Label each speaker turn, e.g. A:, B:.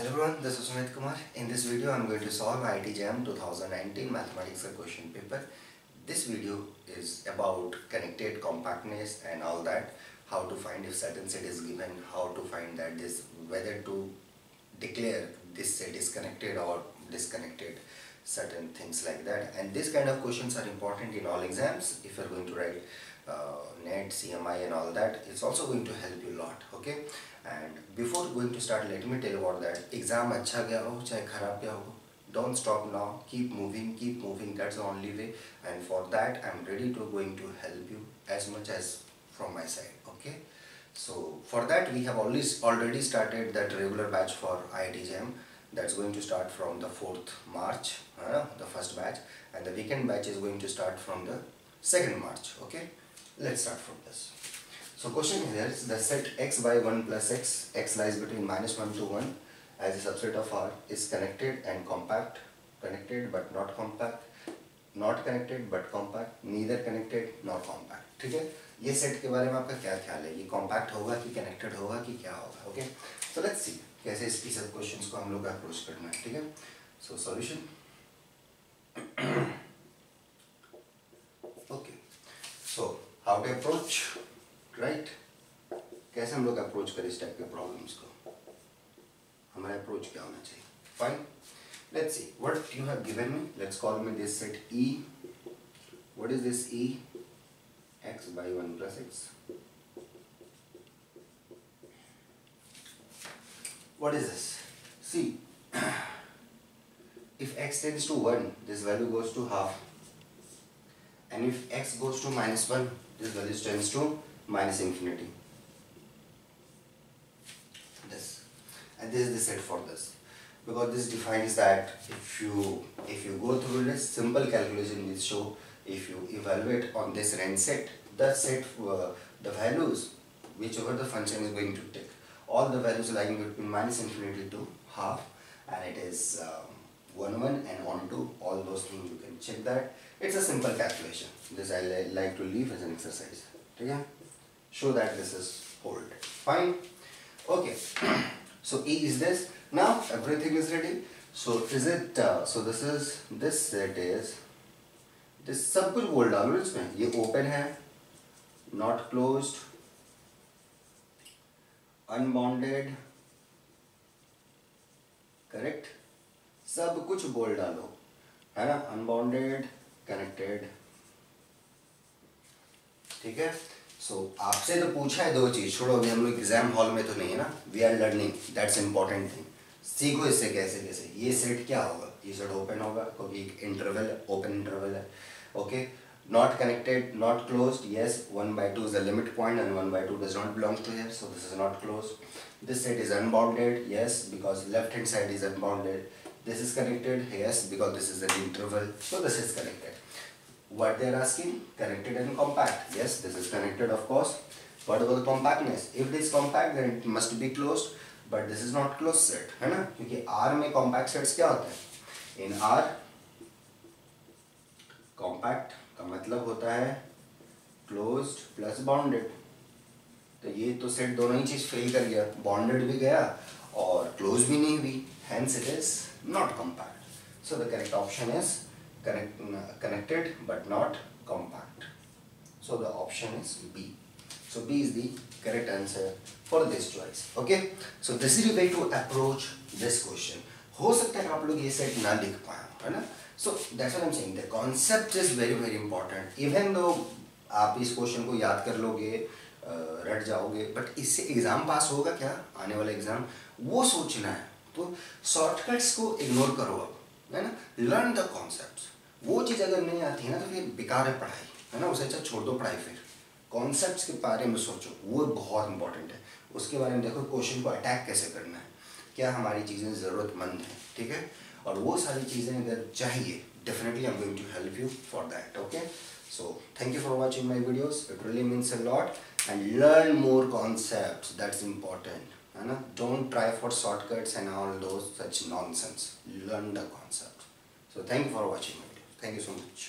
A: Hello everyone, this is Sumit Kumar. In this video, I'm going to solve IIT JAM 2019 Mathematics question paper. This video is about connected compactness and all that, how to find if certain set is given, how to find that this, whether to declare this set is connected or disconnected, certain things like that. And this kind of questions are important in all exams if you're going to write uh, NET, CMI and all that. It's also going to help you a lot, okay? And before going to start, let me tell you about that. Exam अच्छा गया हो चाहे खराब गया हो don't stop now keep moving keep moving that's the only way and for that i'm ready to going to help you as much as from my side okay so for that we have always already started that regular batch for IIT JAM that's going to start from the 4th March uh, the first batch. And the weekend batch is going to start from the 2nd March okay? Let's start from this. So question here is the set x by 1 plus x, x lies between minus 1 to 1 as a subset of R is connected and compact, connected but not compact, not connected but compact, neither connected nor compact. ठीक है? ये set के बारे में आपका क्या ख्याल है? ये कॉम्पैक्ट होगा कि कनेक्टेड होगा कि क्या होगा? ओके सो लेट्स सी कैसे इसकी सब क्वेश्चंस को हम लोग अप्रोच करना है, ठीक है? So solution okay so how to approach right कैसे हम लोग अप्रोच करें इस टाइप के प्रॉब्लम्स को? हमारा अप्रोच क्या होना चाहिए? Fine let's see what you have given me let's call me this set E what is this E x by 1 plus x. What is this? See, if x tends to 1, this value goes to half. And if x goes to minus 1, this value tends to minus infinity. This. And this is the set for this. Because this defines that if you if you go through this simple calculation will show if you evaluate on this range set the set uh, the values whichever the function is going to take all the values lying between minus infinity to half and it is um, 1 1 and 1 2 all those things you can check that. It's a simple calculation. This I li like to leave as an exercise. Okay show that this is hold. Fine? Okay. So E is this. Now everything is ready. So is it uh, so this is this set is सब कुछ बोल डालो इसमें। ये open है not close unbounded correct सब कुछ बोल डालो है ना? अनबाउंडेड कनेक्टेड ठीक है? सो so, आपसे तो पूछा है दो चीज़। छोड़ो अभी हम लोग एग्ज़ाम हॉल में तो नहीं है ना? We are learning that's important thing सीखो इससे कैसे कैसे ये सेट क्या होगा ये सेट ओपन होगा क्योंकि इंटरवल है ओपन इंटरवल है okay okay? not connected not closed yes 1 by 2 is the limit point and 1 by 2 does not belong to here so this is not closed this set is unbounded yes because left hand side is unbounded this is connected yes because this is an interval so this is connected what they are asking connected and compact yes this is connected of course what about the compactness if this compact then it must be closed But this is not close set है ना? क्योंकि are में compact sets क्या होते हैं? इन are compact का मतलब होता है क्लोज प्लस बाउंडेड तो ये तो सेट दोनों ही चीज़ फेल कर गया। बॉन्डेड भी गया और क्लोज भी नहीं हुई। Hence it is not compact so the correct option is connected but not compact so the option is B so B is the correct answer for this choice, okay? So, this is the way to approach this question. हो सकता है आप लोग ये set ना लिख पाए, है ना? So that's what I am saying the concept is very very important even though आप इस क्वेश्चन को याद कर लोगे रट जाओगे बट इससे एग्ज़ाम पास होगा क्या? आने वाला एग्ज़ाम वो सोचना है। तो शॉर्टकट्स को इग्नोर करो अब, है ना? लर्न द कॉन्सेप्ट वो चीज़ अगर नहीं आती है ना तो फिर बेकार है पढ़ाई, है ना? उसे अच्छा छोड़ दो पढ़ाई फिर। कॉन्सेप्ट के बारे में सोचो, वो बहुत इंपॉर्टेंट है। उसके बारे में देखो क्वेश्चन को अटैक कैसे करना है? क्या हमारी चीज़ें ज़रूरतमंद हैं? ठीक है? और वो सारी चीज़ें अगर चाहिए definitely I am going to help you for that okay so thank you for watching my videos it really means a lot and learn more concept that's important है ना? Don't try for shortcuts and all those such nonsense learn the concept so thank you for watching my video thank you so much